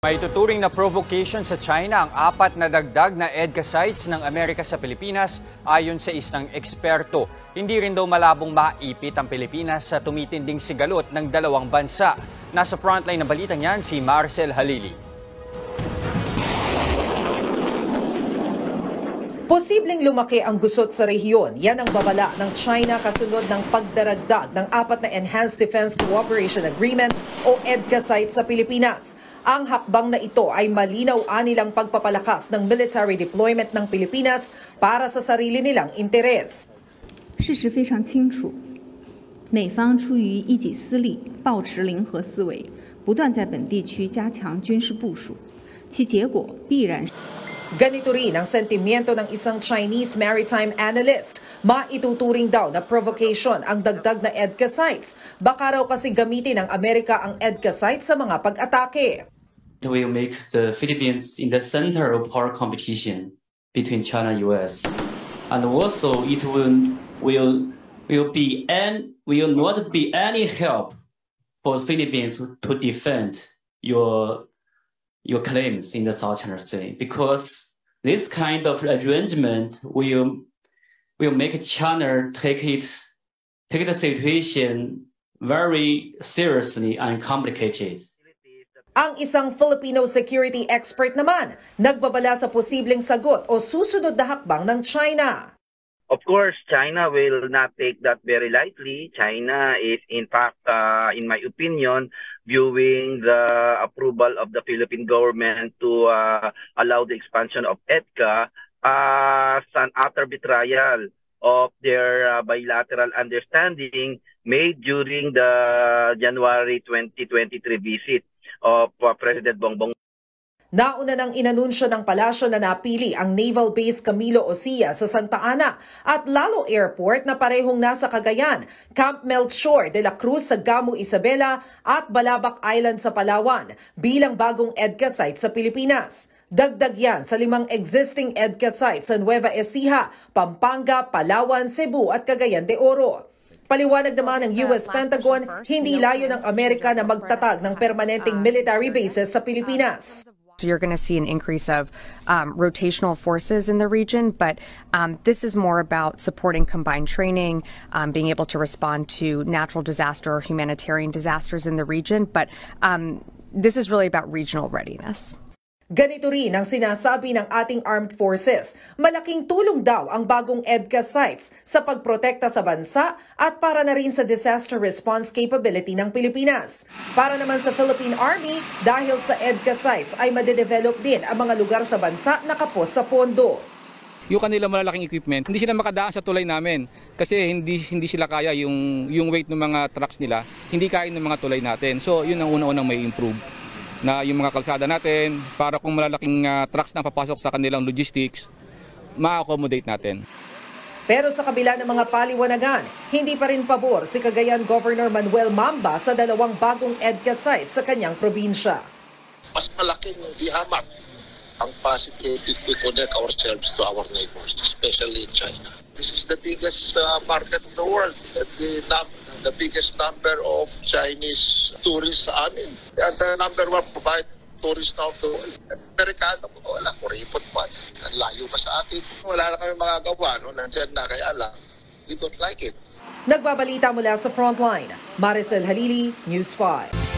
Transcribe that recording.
May tuturing na provocation sa China ang apat na dagdag na EDCA sites ng Amerika sa Pilipinas ayon sa isang eksperto. Hindi rin daw malabong maipit ang Pilipinas sa tumitinding sigalot ng dalawang bansa. Nasa frontline ng balitang yan si Marcel Halili. Posibleng lumaki ang gusot sa rehiyon. Yan ang babala ng China kasunod ng pagdaragdag ng apat na Enhanced Defense Cooperation Agreement o EDCA site sa Pilipinas. Ang hakbang na ito ay malinaw anilang pagpapalakas ng military deployment ng Pilipinas para sa sarili nilang interes. 事实非常清楚，美方出于一己私利，抱持零和思维，不断在本地区加强军事部署，其结果必然是。 Ganito rin ang sentimiento ng isang Chinese maritime analyst. Maituturing daw na provocation ang dagdag na EDCA sites. Baka raw kasi gamitin ng Amerika ang EDCA sites sa mga pag-atake. It will make the Philippines in the center of power competition between China and US. And also it will will will be and will not be any help for Philippines to defend your your claims in the South China Sea because this kind of arrangement will will make China take it take the situation very seriously and complicated. Ang isang Filipino security expert naman, nagbabala sa posibleng sagot o susunod na hakbang ng China. Of course, China will not take that very lightly. China is, in fact, uh, in my opinion, viewing the approval of the Philippine government to uh, allow the expansion of EDCA as an utter betrayal of their uh, bilateral understanding made during the January 2023 visit of uh, President Bongbong Nauna nang inanunsyo ng palasyo na napili ang Naval Base Camilo Osia sa Santa Ana at Lalo Airport na parehong nasa Cagayan, Camp Melchor de la Cruz sa Gamu Isabela at Balabac Island sa Palawan bilang bagong EDCA site sa Pilipinas. Dagdag yan sa limang existing EDCA sites sa Nueva Ecija, Pampanga, Palawan, Cebu at Cagayan de Oro. Paliwanag naman ng US Pentagon, hindi layo ng Amerika na magtatag ng permanenteng military bases sa Pilipinas. So you're going to see an increase of um, rotational forces in the region, but um, this is more about supporting combined training, um, being able to respond to natural disaster or humanitarian disasters in the region. But um, this is really about regional readiness. Ganito rin ang sinasabi ng ating armed forces. Malaking tulong daw ang bagong EDCA sites sa pagprotekta sa bansa at para na rin sa disaster response capability ng Pilipinas. Para naman sa Philippine Army, dahil sa EDCA sites ay madedevelop din ang mga lugar sa bansa na kapos sa pondo. yung kanilang malalaking equipment, hindi sila makadaan sa tulay namin kasi hindi hindi sila kaya yung yung weight ng mga trucks nila, hindi kaya ng mga tulay natin. So, yun ang una-unang may improve na yung mga kalsada natin para kung malalaking uh, trucks na papasok sa kanilang logistics, ma-accommodate natin. Pero sa kabila ng mga paliwanagan, hindi pa rin pabor si Cagayan Governor Manuel Mamba sa dalawang bagong EDCA sites sa kanyang probinsya. Mas malaking ihamak ang positive if we connect ourselves to our neighbors, especially in China. This is the biggest uh, market in the world. The, the, the biggest number of Chinese tourists sa amin. And the number one provider tourist of the world. Amerikano, wala, kuripot pa. Ang layo pa sa atin. Wala na kami magagawa. No? Nandiyan na, kaya lang, we don't like it. Nagbabalita mula sa Frontline, Maricel Halili, News 5.